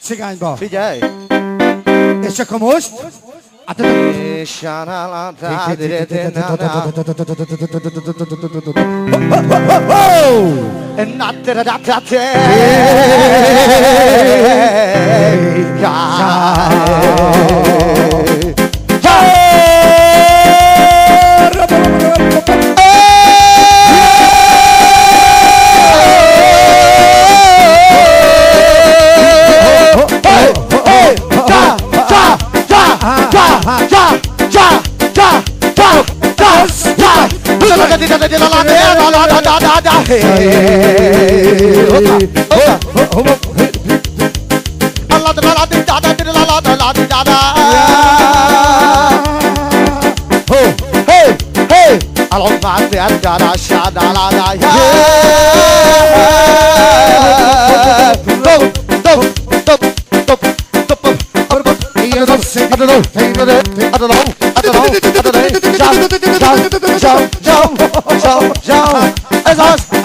Cigań go. Figyelj! És csak a most? És a nálantá, Na, da Jump, jump, jump, jump, jump. That's us.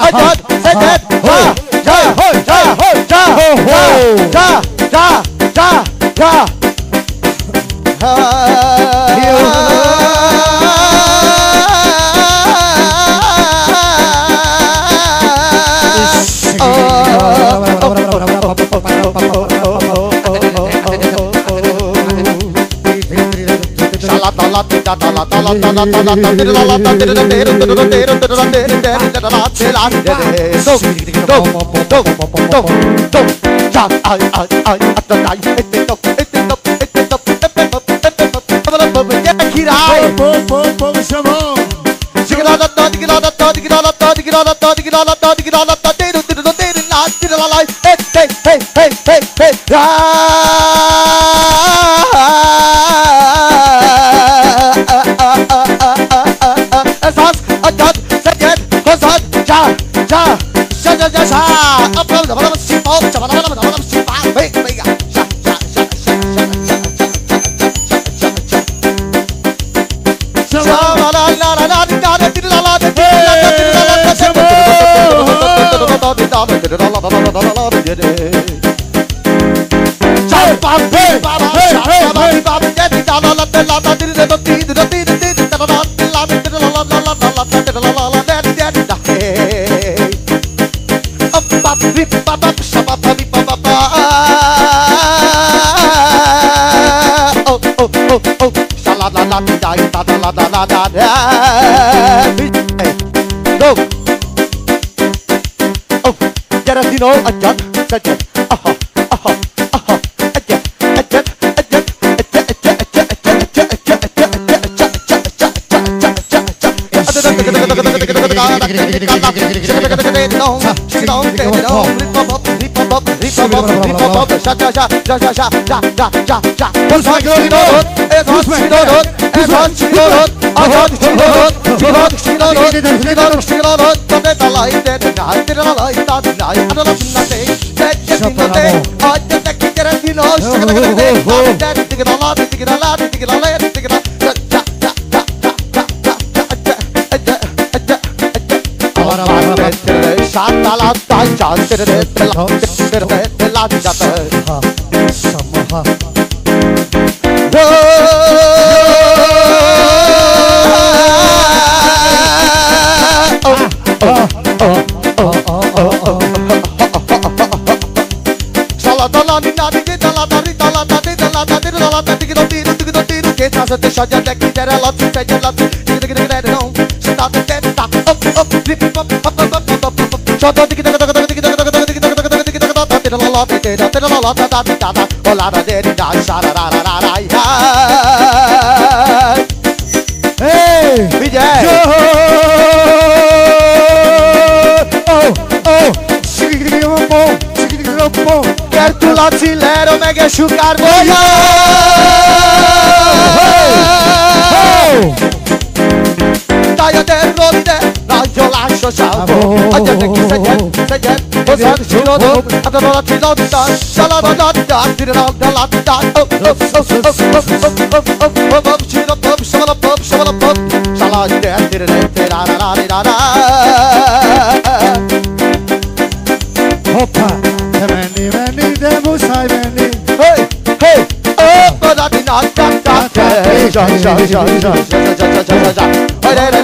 Gignada, toda, gignada, toda, gignada, toda, gignada, toda Oh, oh, oh, oh, sha la la la di da lada, lada, lada, lada. Go. Oh, get us, you know, a jump, a jump. Uh-huh, uh-huh, uh-huh. A jump, a jump, a jump. Shake it on, shake it on, shake it on, shake it on, shake it on. vamos, então vamos, já, já, já, já, já, já, já, já, já, já. É só de chinodon, é só de chinodon, é só de chinodon, é só de chinodon, chinodon, chinodon, chinodon, chinodon. Também tá lá e dentro, na tira lá e tá lá e tá lá na tem, sete chinodon, olha até que quer que nós, chega na grande, tá dentro, diga lá, diga lá, diga lá, diga lá, diga lá. Shut the light, shut the light, shut the light. साथ जाता है समहा casa deixa de até que dera lá se pede lá se diga diga diga não se dá até tá up up drip up up up up up up up up up up up up tirololó, pequena, tirololó, tá da pitada, olada dele, da xararararai. Ei, DJ! Oh, oh, chiquiricampom, chiquiricampom, quer tu lá te ler, eu mega chucar, Tayo de rode, rayo la xoxavo, oye, que se jet, se jet, Was hat she not up? Hey!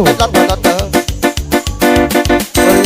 Oh,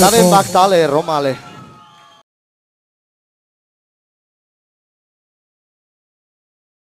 Dale, Mac, dale, Romale.